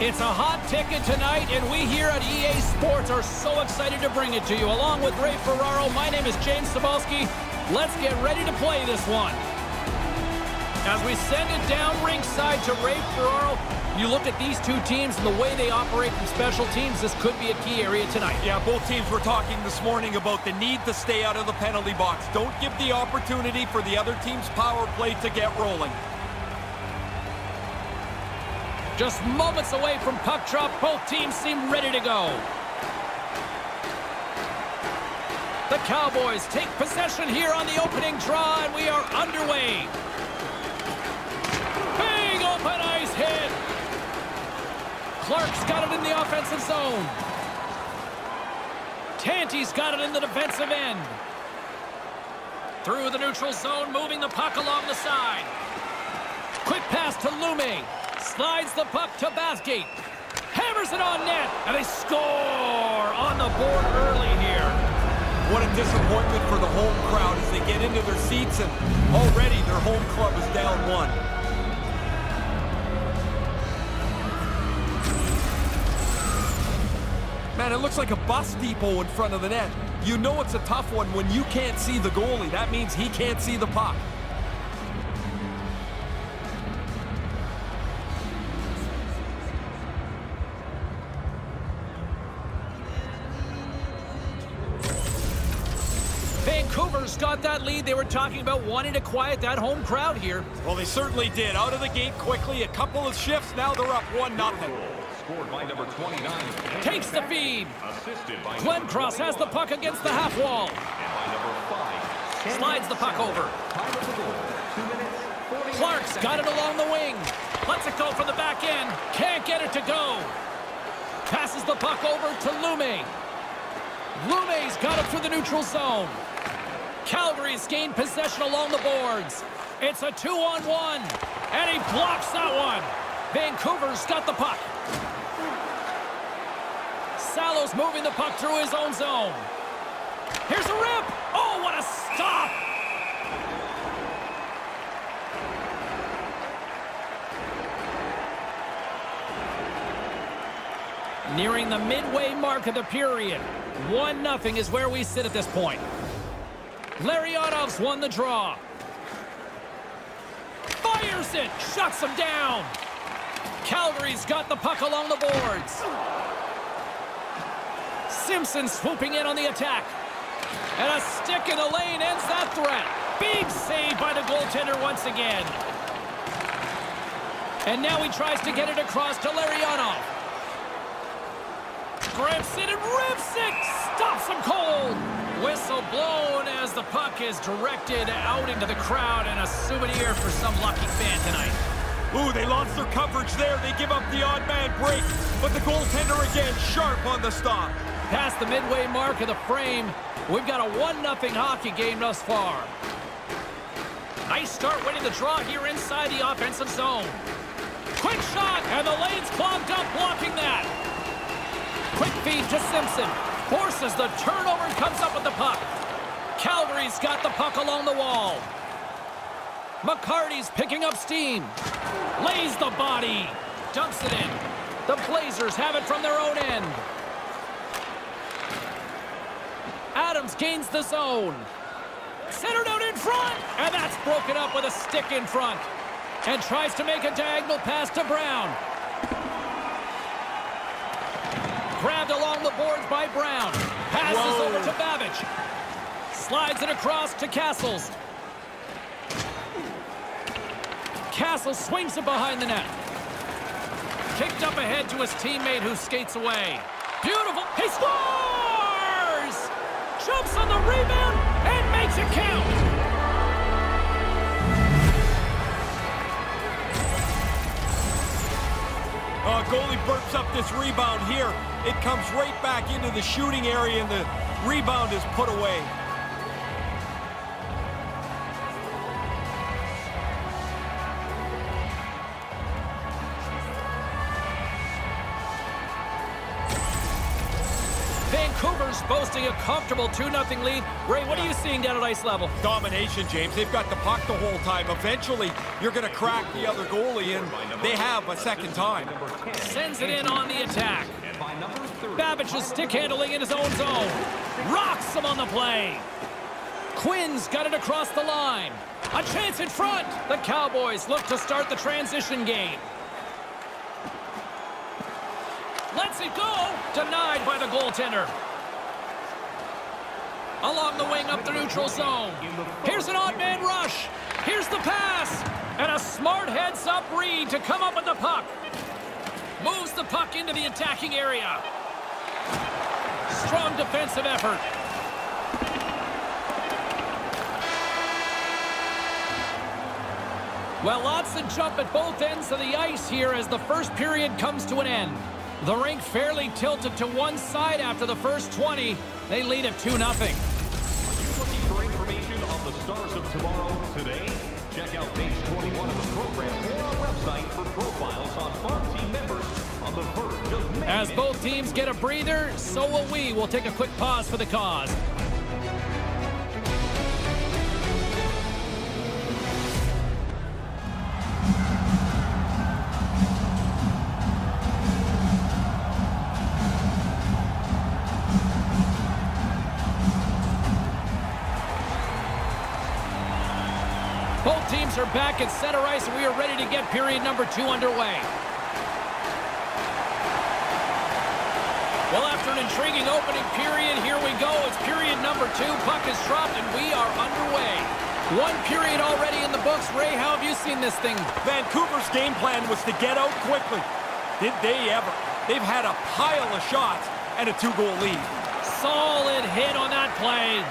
It's a hot ticket tonight, and we here at EA Sports are so excited to bring it to you. Along with Ray Ferraro, my name is James Cybulski. Let's get ready to play this one. As we send it down ringside to Ray Ferraro, you look at these two teams and the way they operate from special teams, this could be a key area tonight. Yeah, both teams were talking this morning about the need to stay out of the penalty box. Don't give the opportunity for the other team's power play to get rolling. Just moments away from puck drop, both teams seem ready to go. The Cowboys take possession here on the opening draw, and we are underway. Big open ice hit. Clark's got it in the offensive zone. Tanti's got it in the defensive end. Through the neutral zone, moving the puck along the side. Quick pass to Lumme. Slides the puck to Bathgate. Hammers it on net, and they score on the board early here. What a disappointment for the home crowd as they get into their seats and already their home club is down one. Man, it looks like a bus depot in front of the net. You know it's a tough one when you can't see the goalie. That means he can't see the puck. Vancouver's got that lead. They were talking about wanting to quiet that home crowd here. Well, they certainly did. Out of the gate quickly, a couple of shifts. Now they're up 1 nothing. Scored by number 29. Takes the feed. Assisted by Glenn Cross has the puck against the half wall. And by number 5. Slides the puck over. Time of the goal. 2 minutes, 40 Clark's got it along the wing. Lets it go from the back end. Can't get it to go. Passes the puck over to Lumme. Lumme's got it through the neutral zone. Calgary's gained possession along the boards. It's a two-on-one, and he blocks that one. Vancouver's got the puck. Salo's moving the puck through his own zone. Here's a rip. Oh, what a stop. Nearing the midway mark of the period. 1-0 is where we sit at this point. Larionov's won the draw. Fires it! Shuts him down! Calgary's got the puck along the boards. Simpson swooping in on the attack. And a stick in the lane ends that threat. Big save by the goaltender once again. And now he tries to get it across to Larionov. Grips it and rips it! Stops him cold! Whistle blown as the puck is directed out into the crowd and a souvenir for some lucky fan tonight. Ooh, they lost their coverage there. They give up the odd man break, but the goaltender again sharp on the stop. Past the midway mark of the frame, we've got a 1-0 hockey game thus far. Nice start winning the draw here inside the offensive zone. Quick shot, and the lane's clogged up blocking that. Quick feed to Simpson. Forces the turnover and comes up with the puck. Calgary's got the puck along the wall. McCarty's picking up steam. Lays the body. Dumps it in. The Blazers have it from their own end. Adams gains the zone. Centered out in front. And that's broken up with a stick in front. And tries to make a diagonal pass to Brown. Grabbed along the boards by Brown. Passes Whoa. over to Babych. Slides it across to Cassels. Cassels swings it behind the net. Kicked up ahead to his teammate who skates away. Beautiful. He scores! Jumps on the rebound and makes it count. Uh, goalie burps up this rebound here. It comes right back into the shooting area, and the rebound is put away. Boasting a comfortable 2-0 lead. Ray, what are you seeing down at ice level? Domination, James. They've got the puck the whole time. Eventually, you're going to crack the other goalie, and they have a second time. Sends it in on the attack. And by number 30, Babych is stick handling in his own zone. Rocks him on the play. Quinn's got it across the line. A chance in front. The Cowboys look to start the transition game. Lets it go. Denied by the goaltender. Along the wing up the neutral zone. Here's an odd man rush. Here's the pass. And a smart heads-up read to come up with the puck. Moves the puck into the attacking area. Strong defensive effort. Well, lots of jump at both ends of the ice here as the first period comes to an end. The rink fairly tilted to one side after the first 20. They lead at 2-0. As both teams get a breather, so will we. We'll take a quick pause for the cause. Both teams are back at center ice, and we are ready to get period number two underway. Well, after an intriguing opening period, here we go. It's period number two. Puck is dropped, and we are underway. One period already in the books. Ray, how have you seen this thing? Vancouver's game plan was to get out quickly. Did they ever? They've had a pile of shots and a two-goal lead. Solid hit on that play.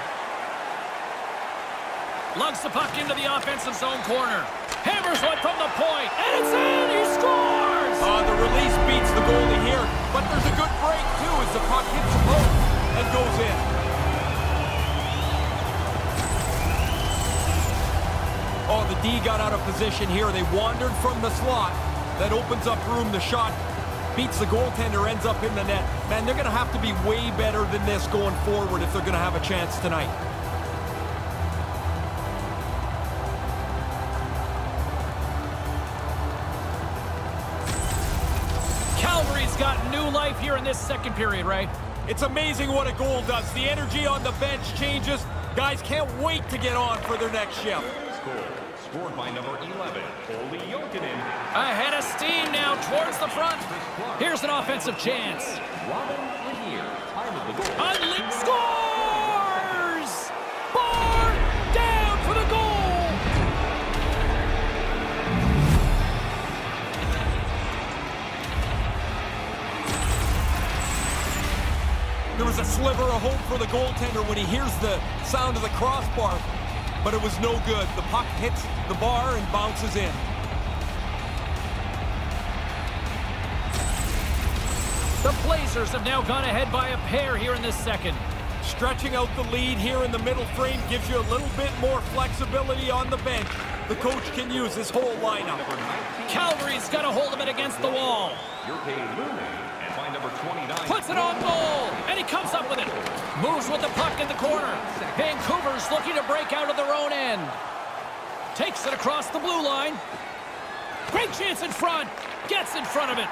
Lugs the puck into the offensive zone corner. Hammers one from the point, and it's in! He scores! Uh, the release beats the goalie here, but there's a good break, too, as the puck hits the post and goes in. Oh, the D got out of position here. They wandered from the slot. That opens up room. The shot beats the goaltender, ends up in the net. Man, they're going to have to be way better than this going forward if they're going to have a chance tonight. Here in this second period, Ray. It's amazing what a goal does. The energy on the bench changes. Guys can't wait to get on for their next shift. Goal scored by number 11, Olli Jokinen. Ahead of steam now towards the front. Here's an offensive chance. Robin Lanier. Time of the goal. Unlinked scores! Sliver of hope for the goaltender when he hears the sound of the crossbar, but it was no good. The puck hits the bar and bounces in. The Blazers have now gone ahead by a pair here in this second. Stretching out the lead here in the middle frame gives you a little bit more flexibility on the bench. The coach can use his whole lineup. Number 19, Calgary's got a hold of it against the wall. Puts it on goal, and he comes up with it. Moves with the puck in the corner. Vancouver's looking to break out of their own end. Takes it across the blue line. Great chance in front. Gets in front of it.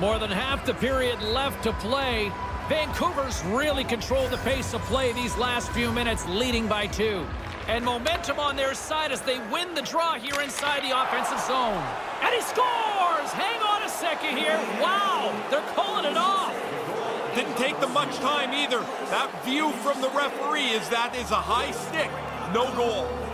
More than half the period left to play. Vancouver's really controlled the pace of play these last few minutes, leading by two. And momentum on their side as they win the draw here inside the offensive zone. And he scores! Hang on a second here. Wow, they're calling it off. Didn't take them much time either. That view from the referee is that is a high stick. No goal.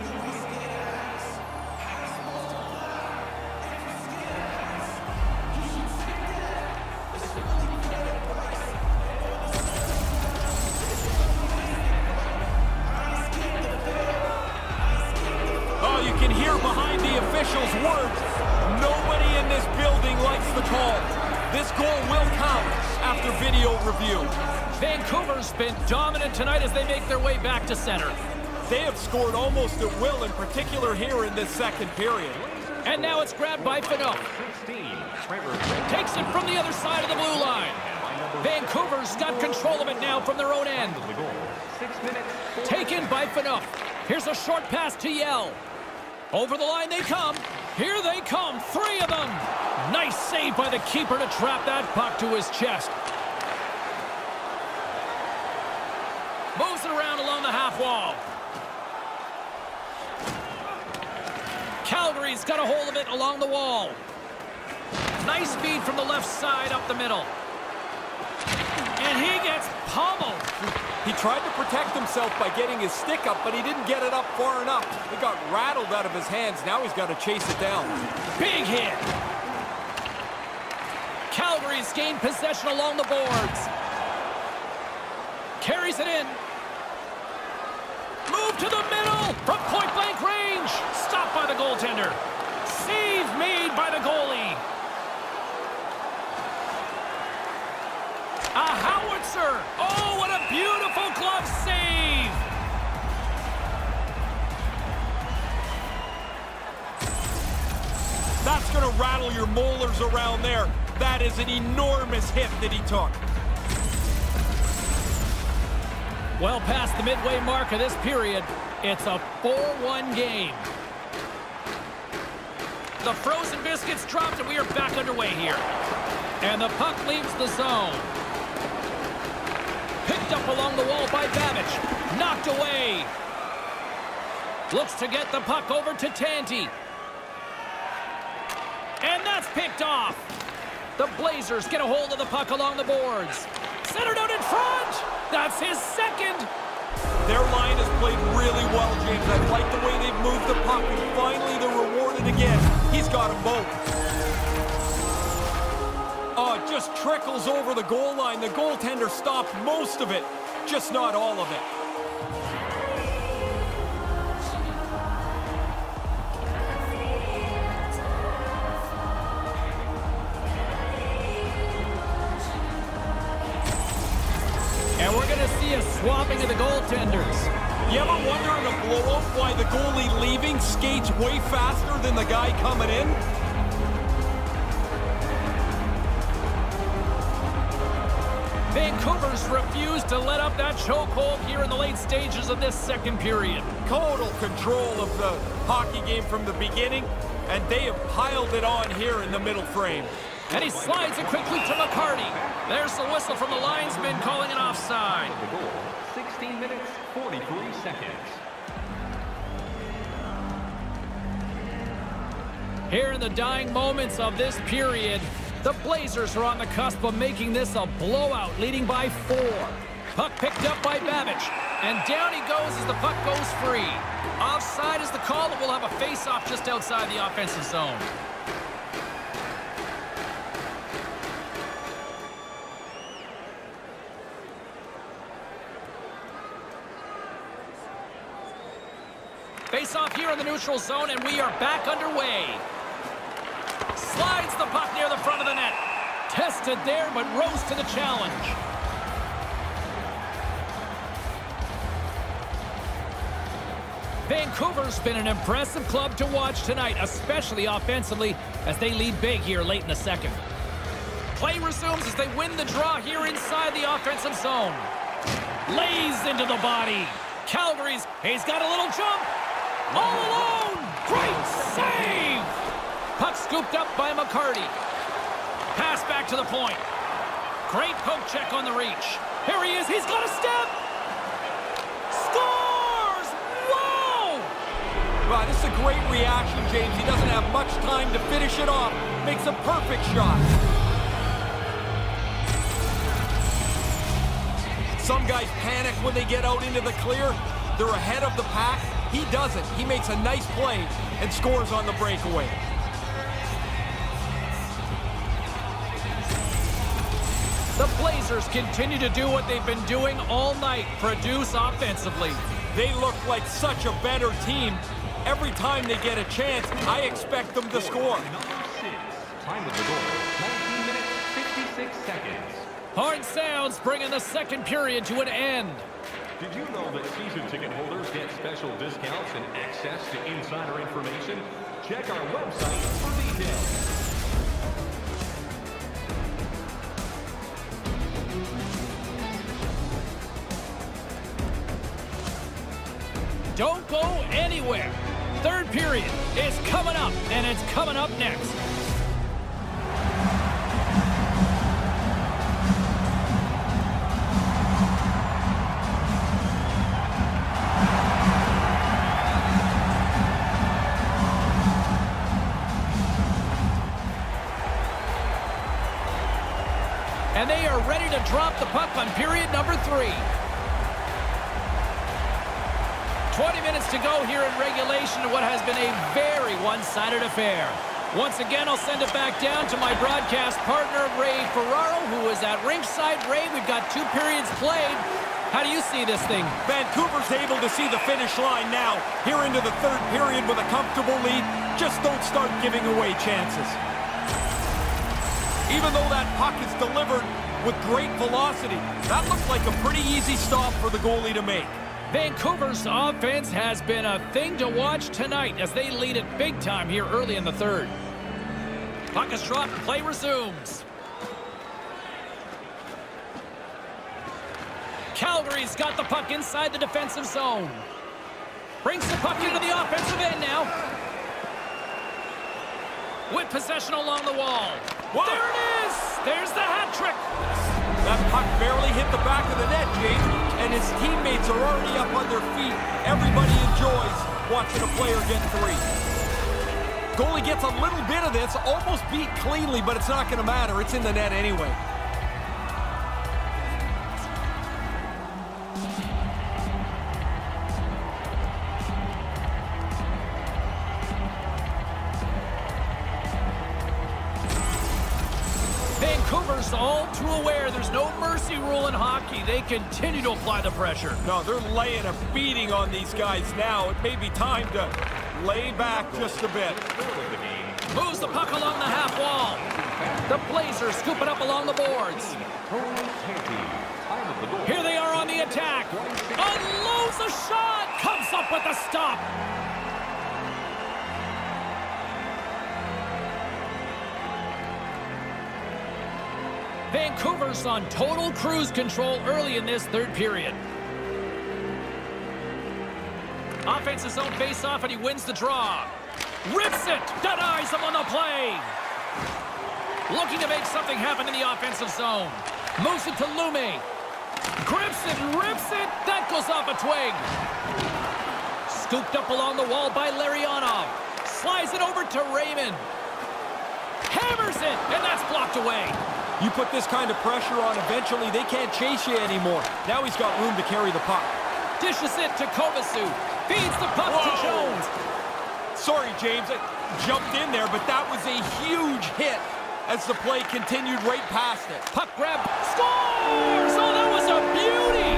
Officials' words. Nobody in this building likes the call. This goal will count after video review. Vancouver's been dominant tonight as they make their way back to center. They have scored almost at will, in particular here in this second period. And now it's grabbed by Phaneuf. Takes it from the other side of the blue line. Vancouver's got control of it now from their own end. Taken by Phaneuf. Here's a short pass to Yelle. Over the line they come. Here they come, three of them. Nice save by the keeper to trap that puck to his chest. Moves it around along the half wall. Calgary's got a hold of it along the wall. Nice feed from the left side up the middle. And he gets pummeled. He tried to protect himself by getting his stick up, but he didn't get it up far enough. It got rattled out of his hands. Now he's got to chase it down. Big hit. Calgary's gained possession along the boards. Carries it in. Move to the middle from point-blank range. Stopped by the goaltender. Save made by the goalie. A howitzer. Oh, beautiful glove save. That's going to rattle your molars around there. That is an enormous hit that he took. Well past the midway mark of this period, it's a 4-1 game. The frozen biscuits dropped and we are back underway here. And the puck leaves the zone. Up along the wall by Babych. Knocked away. Looks to get the puck over to Tanti. And that's picked off. The Blazers get a hold of the puck along the boards. Centered out in front. That's his second. Their line has played really well, James. I like the way they've moved the puck, and finally they're rewarded again. He's got them both. Oh, it just trickles over the goal line. The goaltender stopped most of it, just not all of it. And we're going to see a swapping of the goaltenders. You ever wonder in a blowout why the goalie leaving skates way faster than the guy coming in? Vancouver's refused to let up that chokehold here in the late stages of this second period. Total control of the hockey game from the beginning, and they have piled it on here in the middle frame. And he slides it quickly to McCarty. There's the whistle from the linesman calling an offside. 16 minutes, 43 seconds. Here in the dying moments of this period, the Blazers are on the cusp of making this a blowout, leading by four. Puck picked up by Babych, and down he goes as the puck goes free. Offside is the call, and we'll have a face-off just outside the offensive zone. Face-off here in the neutral zone, and we are back underway. Slides the front of the net. Tested there, but rose to the challenge. Vancouver's been an impressive club to watch tonight, especially offensively, as they lead big here late in the second. Play resumes as they win the draw here inside the offensive zone. Lays into the body. Calgary's, he's got a little jump. All alone! Great save! Puck scooped up by McCarty. To the point. Great poke check on the reach. Here he is. He's got a step. Scores! Whoa! Wow, this is a great reaction, James. He doesn't have much time to finish it off. Makes a perfect shot. Some guys panic when they get out into the clear. They're ahead of the pack. He doesn't. He makes a nice play and scores on the breakaway. Blazers continue to do what they've been doing all night, produce offensively. They look like such a better team. Every time they get a chance, I expect them to score. Time of the goal, 19 minutes, 56 seconds. Horn sounds, bringing the second period to an end. Did you know that season ticket holders get special discounts and access to insider information? Check our website for details. Don't go anywhere. Third period is coming up, and it's coming up next. And they are ready to drop the puck on period number three. To go here in regulation to what has been a very one-sided affair. Once again, I'll send it back down to my broadcast partner, Ray Ferraro, who is at ringside. Ray, we've got two periods played. How do you see this thing? Vancouver's able to see the finish line now. Here into the third period with a comfortable lead. Just don't start giving away chances. Even though that puck is delivered with great velocity, that looks like a pretty easy stop for the goalie to make. Vancouver's offense has been a thing to watch tonight as they lead it big time here early in the third. Puck is dropped, play resumes. Calgary's got the puck inside the defensive zone. Brings the puck into the offensive end now. With possession along the wall. Whoa. There it is! There's the hat trick! That puck barely hit the back of the net, James, and his teammates are already up on their feet. Everybody enjoys watching a player get three. Goalie gets a little bit of this, almost beat cleanly, but it's not going to matter. It's in the net anyway. They continue to apply the pressure. No, they're laying a beating on these guys now. It may be time to lay back just a bit. Moves the puck along the half wall. The Blazers scoop it up along the boards. Here they are on the attack. Unloads the shot. Comes up with the stop. Vancouver's on total cruise control early in this third period. Offensive zone face-off, and he wins the draw. Rips it! Denies him on the play! Looking to make something happen in the offensive zone. Moves it to Lumme. Grips it, rips it. That goes off a twig. Scooped up along the wall by Larionov. Slides it over to Raymond. Hammers it, and that's blocked away. You put this kind of pressure on, eventually they can't chase you anymore. Now he's got room to carry the puck. Dishes it to Kovasu. Feeds the puck Whoa. to Jones. Sorry, James, I jumped in there, but that was a huge hit as the play continued right past it. Puck grab, scores! Oh, that was a beauty!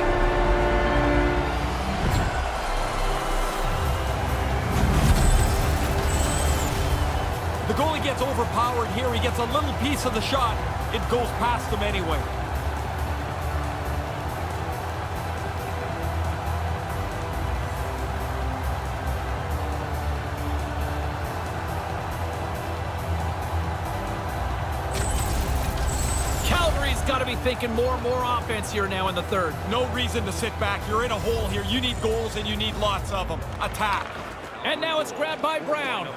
The goalie gets overpowered here. He gets a little piece of the shot. It goes past them anyway. Calgary's got to be thinking more and more offense here now in the third. No reason to sit back. You're in a hole here. You need goals, and you need lots of them. Attack. And now it's grabbed by Brown.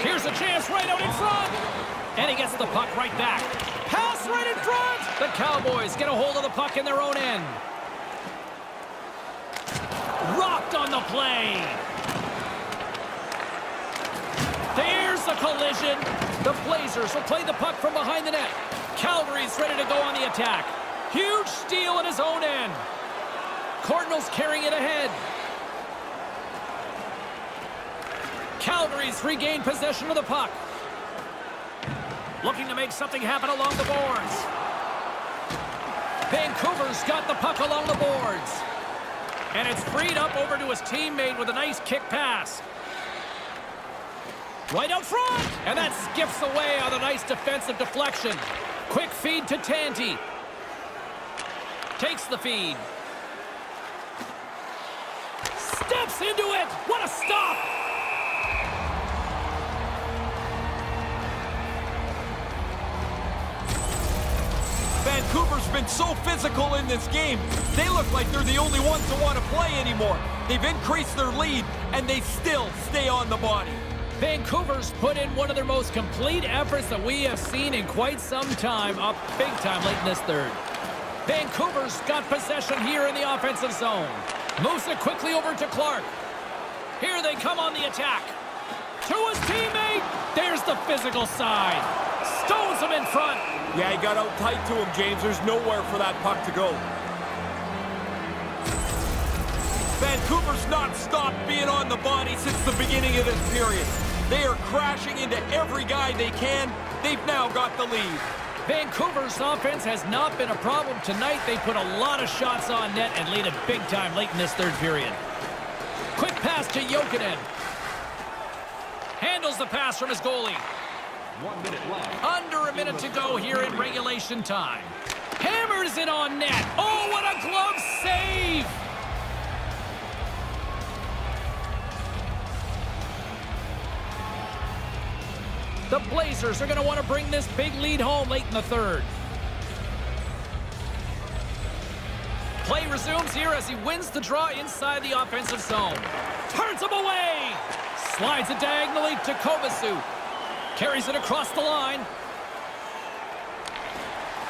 Here's a chance right out in front. And he gets the puck right back. Pass right in front. The Cowboys get a hold of the puck in their own end. Rocked on the play. There's the collision. The Blazers will play the puck from behind the net. Calgary's ready to go on the attack. Huge steal at his own end. Cardinals carrying it ahead. Calgary's regained possession of the puck. Looking to make something happen along the boards. Vancouver's got the puck along the boards. And it's freed up over to his teammate with a nice kick pass. Right out front! And that skips away on a nice defensive deflection. Quick feed to Tanti. Takes the feed. Steps into it. What a stop. Vancouver's been so physical in this game. They look like they're the only ones that want to play anymore. They've increased their lead, and they still stay on the body. Vancouver's put in one of their most complete efforts that we have seen in quite some time, up big time late in this third. Vancouver's got possession here in the offensive zone. Moves it quickly over to Clark. Here they come on the attack. To his teammate. There's the physical side. Stones him in front. Yeah, he got out tight to him, James. There's nowhere for that puck to go. Vancouver's not stopped being on the body since the beginning of this period. They are crashing into every guy they can. They've now got the lead. Vancouver's offense has not been a problem tonight. They put a lot of shots on net and lead it big time late in this third period. Quick pass to Jokinen. Handles the pass from his goalie. Under a minute to go here in regulation time. Hammers it on net. Oh, what a glove save! The Blazers are going to want to bring this big lead home late in the third. Play resumes here as he wins the draw inside the offensive zone. Turns him away! Slides it diagonally to Kovacic. Carries it across the line.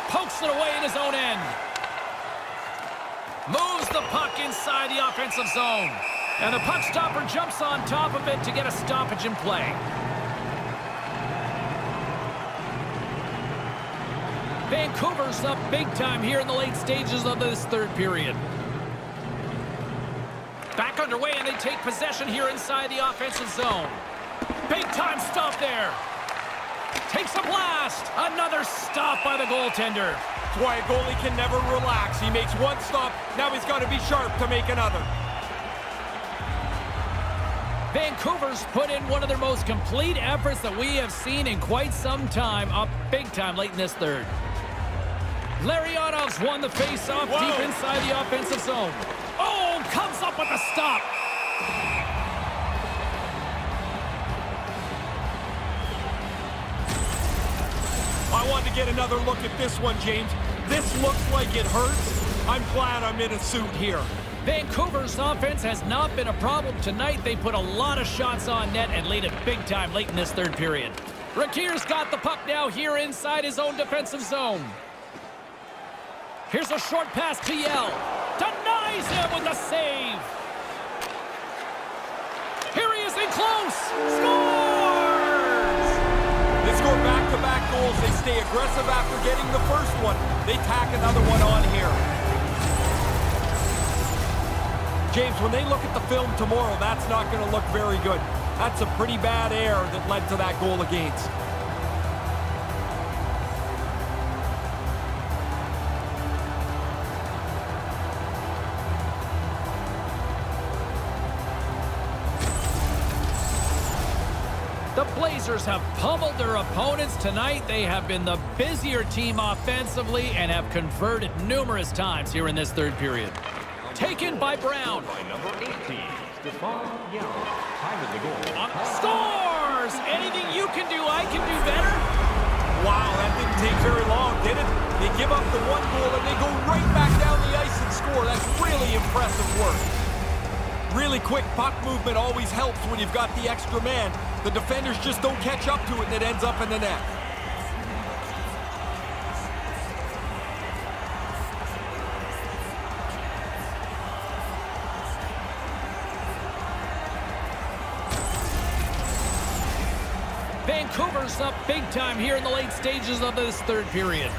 Pokes it away in his own end. Moves the puck inside the offensive zone. And the puck stopper jumps on top of it to get a stoppage in play. Vancouver's up big time here in the late stages of this third period. Back underway, and they take possession here inside the offensive zone. Big time stop there. Takes a blast. Another stop by the goaltender. That's why a goalie can never relax. He makes one stop, now he's got to be sharp to make another. Vancouver's put in one of their most complete efforts that we have seen in quite some time, up big time late in this third. Larionov's won the face-off deep inside the offensive zone. Oh, comes up with a stop. Get another look at this one, James. This looks like it hurts. I'm glad I'm in a suit here. Vancouver's offense has not been a problem tonight. They put a lot of shots on net and lead it big time late in this third period. Rakir's got the puck now here inside his own defensive zone. Here's a short pass to Yelle. Denies him with a save. Here he is in close. Scores! They score goals. They stay aggressive after getting the first one. They tack another one on here. James, when they look at the film tomorrow, that's not going to look very good. That's a pretty bad error that led to that goal against. Blazers have pummeled their opponents tonight. They have been the busier team offensively and have converted numerous times here in this third period. Taken by Brown. By number 18, Stefan Young. Time of the goal. Scores! Anything you can do, I can do better. Wow, that didn't take very long, did it? They give up the one goal and they go right back down the ice and score. That's really impressive work. Really quick puck movement always helps when you've got the extra man. The defenders just don't catch up to it and it ends up in the net. Vancouver's up big time here in the late stages of this third period.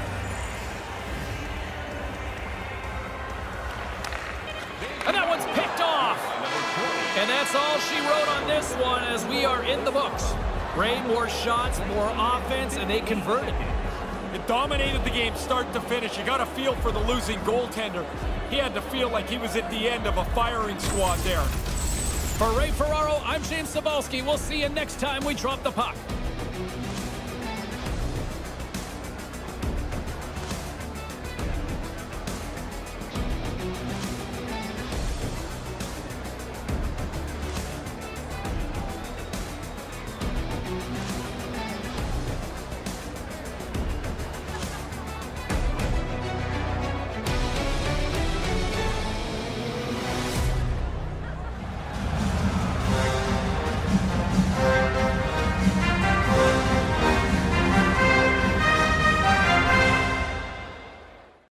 This one as we are in the books. Ray, more shots, more offense, and they converted. It dominated the game start to finish. You got a feel for the losing goaltender. He had to feel like he was at the end of a firing squad there. For Ray Ferraro, I'm James Cybulski. We'll see you next time we drop the puck.